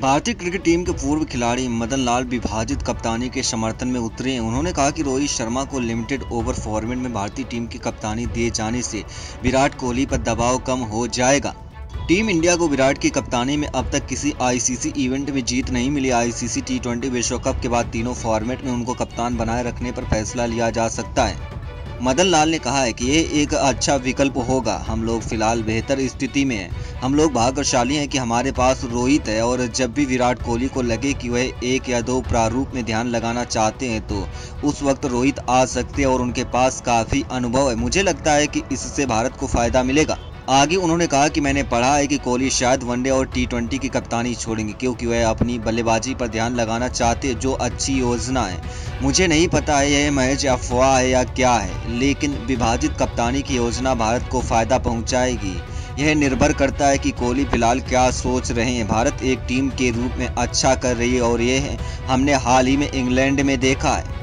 भारतीय cricket team के पूर्व खिलाड़ी मदन लाल विभाजित कप्तानी के समर्थन में उतरे उन्होंने कहा कि रोहित शर्मा को लिमिटेड ओवर फॉर्मेट में भारतीय टीम की कप्तानी दिए जाने से विराट कोहली पर दबाव कम हो जाएगा। टीम इंडिया को विराट की कप्तानी में अब तक किसी आईसीसी इवेंट में जीत नहीं मिली। आईसीसी टी ट्वेंटी विश्व कप के बाद तीनों फॉर्मेट में उनको कप्तान बनाए रखने पर फैसला लिया जा सकता है। मदन लाल ने कहा है कि ये एक अच्छा विकल्प होगा। हम लोग फ़िलहाल बेहतर स्थिति में हैं। हम लोग भाग्यशाली हैं कि हमारे पास रोहित है और जब भी विराट कोहली को लगे कि वह एक या दो प्रारूप में ध्यान लगाना चाहते हैं तो उस वक्त रोहित आ सकते हैं और उनके पास काफ़ी अनुभव है। मुझे लगता है कि इससे भारत को फ़ायदा मिलेगा। आगे उन्होंने कहा कि मैंने पढ़ा है कि कोहली शायद वनडे और टी ट्वेंटी की कप्तानी छोड़ेंगे, क्योंकि वह अपनी बल्लेबाजी पर ध्यान लगाना चाहते जो अच्छी योजना है। मुझे नहीं पता है यह महज अफवाह है या क्या है, लेकिन विभाजित कप्तानी की योजना भारत को फ़ायदा पहुंचाएगी। यह निर्भर करता है कि कोहली फ़िलहाल क्या सोच रहे हैं। भारत एक टीम के रूप में अच्छा कर रही है और यह हमने हाल ही में इंग्लैंड में देखा है।